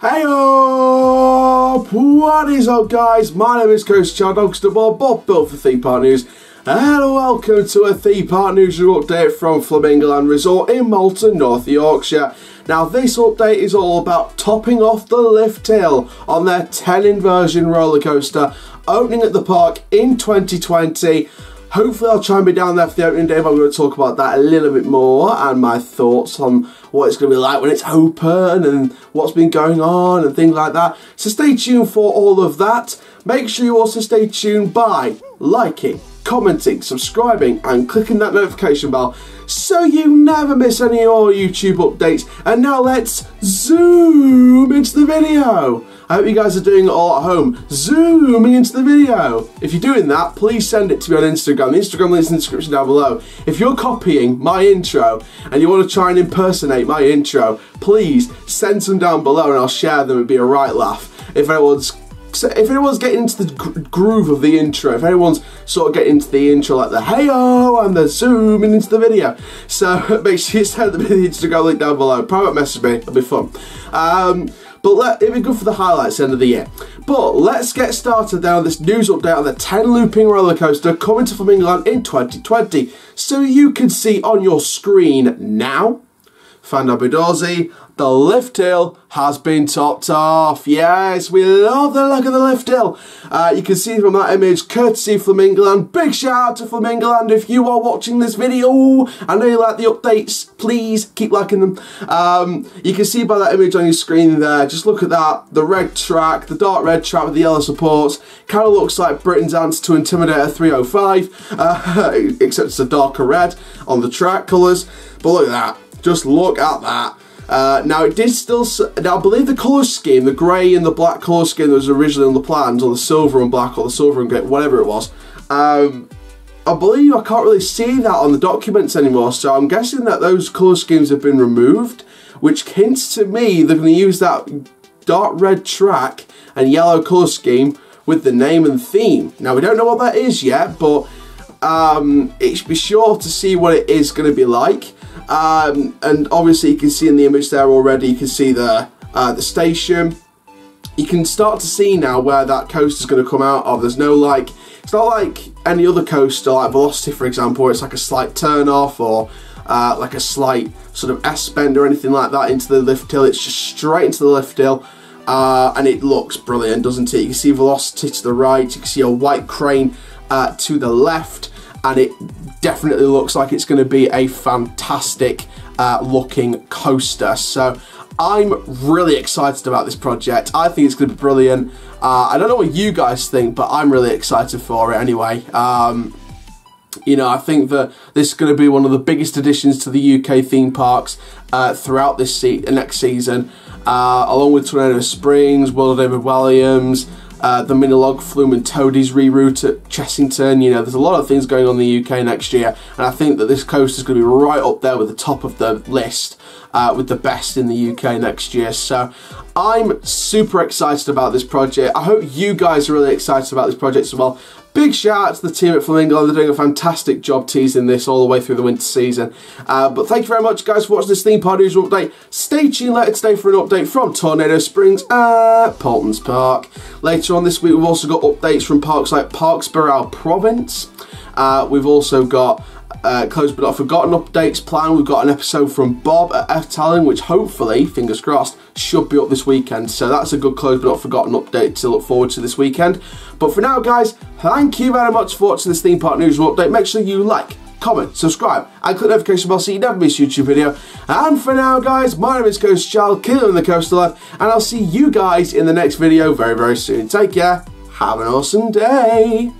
Hey up! What is up guys? My name is Coast Chad Dogster Bob, built for Theme Park News and welcome to a Theme Park News update from Flamingo Land Resort in Malton, North Yorkshire. Now this update is all about topping off the lift hill on their 10 inversion roller coaster opening at the park in 2020 Hopefully I'll try and be down there for the opening day, but I'm going to talk about that a little bit more and my thoughts on what it's going to be like when it's open and what's been going on and things like that. So stay tuned for all of that. Make sure you also stay tuned by liking, commenting, subscribing and clicking that notification bell so you never miss any of our YouTube updates. And now let's zoom into the video. I hope you guys are doing it all at home. Zooming into the video. If you're doing that, please send it to me on Instagram. The Instagram link's in the description down below. If you're copying my intro and you want to try and impersonate my intro, please send some down below and I'll share them. It'd be a right laugh. If anyone's if anyone's getting into the groove of the intro, if anyone's sort of getting into the intro like the hey-oh and the zooming into the video, so make sure you send the Instagram link down below. Private message me, it'll be fun. Um, but let, it'd be good for the highlights end of the year. But let's get started now on this news update on the 10 looping roller coaster coming to Flamingo Land in 2020. So you can see on your screen now, Budozzi the lift hill has been topped off. Yes, we love the look of the lift hill. Uh, you can see from that image, courtesy Flamingo Land. Big shout out to Flamingo Land if you are watching this video. I know you like the updates. Please keep liking them. Um, you can see by that image on your screen there, just look at that. The red track, the dark red track with the yellow supports. Kind of looks like Britain's answer to Intimidator 305, uh, except it's a darker red on the track colours. But look at that. Just look at that. Uh, now it did still, now I believe the colour scheme, the grey and the black colour scheme that was originally on the plans, or the silver and black, or the silver and grey, whatever it was, um, I believe I can't really see that on the documents anymore, so I'm guessing that those colour schemes have been removed, which hints to me they're going to use that dark red track and yellow colour scheme with the name and theme. Now we don't know what that is yet, but um, it be sure to see what it is going to be like. Um, and obviously you can see in the image there already, you can see the, uh, the station. You can start to see now where that coaster is going to come out of. There's no like, it's not like any other coaster like Velocity for example, it's like a slight turn off or uh, like a slight sort of S-bend or anything like that into the lift hill. It's just straight into the lift hill. Uh, and it looks brilliant, doesn't it? You can see velocity to the right, you can see a white crane uh, to the left, and it definitely looks like it's going to be a fantastic uh, looking coaster. So I'm really excited about this project. I think it's going to be brilliant. Uh, I don't know what you guys think, but I'm really excited for it anyway. Um, you know, I think that this is going to be one of the biggest additions to the UK theme parks uh, throughout this se next season, uh, along with Tornado Springs, World of David Walliams, uh, the Minilog Flume and Toadies reroute at Chessington. You know, there's a lot of things going on in the UK next year, and I think that this coaster is going to be right up there with the top of the list uh, with the best in the UK next year. So I'm super excited about this project. I hope you guys are really excited about this project as well. Big shout out to the team at Flamingo. They're doing a fantastic job teasing this all the way through the winter season. Uh, but thank you very much, guys, for watching this theme park news update. Stay tuned later today for an update from Tornado Springs at Paultons Park. Later on this week, we've also got updates from parks like Parks Province. Uh, we've also got uh, close but not forgotten updates planned. We've got an episode from Bob at Efteling, which hopefully, fingers crossed, should be up this weekend. So that's a good Closed but not forgotten update to look forward to this weekend. But for now, guys, thank you very much for watching this theme park news update. Make sure you like, comment, subscribe, and click the notification bell so you never miss a YouTube video. And for now, guys, my name is Coaster Chall, Killer in the Coastal Life, and I'll see you guys in the next video very, very soon. Take care. Have an awesome day.